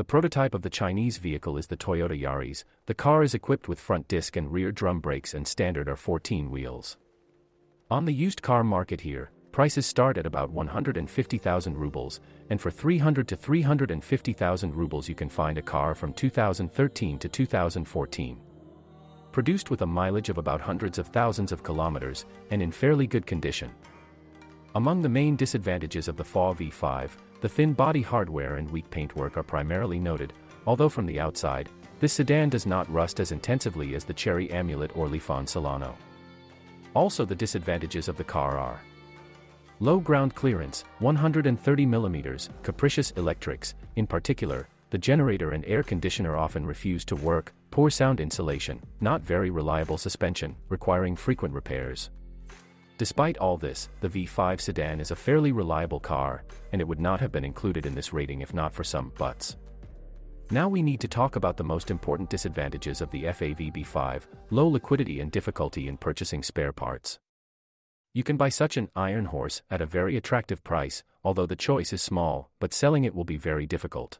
The prototype of the Chinese vehicle is the Toyota Yaris. The car is equipped with front disc and rear drum brakes and standard are 14 wheels. On the used car market here, prices start at about 150,000 rubles, and for 300 to 350,000 rubles you can find a car from 2013 to 2014. Produced with a mileage of about hundreds of thousands of kilometers, and in fairly good condition. Among the main disadvantages of the FAW V5, the thin body hardware and weak paintwork are primarily noted, although from the outside, this sedan does not rust as intensively as the Chery Amulet or Lifan Solano. Also the disadvantages of the car are Low ground clearance, 130mm, capricious electrics, in particular, the generator and air conditioner often refuse to work, poor sound insulation, not very reliable suspension, requiring frequent repairs. Despite all this, the V5 sedan is a fairly reliable car, and it would not have been included in this rating if not for some buts. Now we need to talk about the most important disadvantages of the FAW V5, low liquidity and difficulty in purchasing spare parts. You can buy such an iron horse at a very attractive price, although the choice is small, but selling it will be very difficult.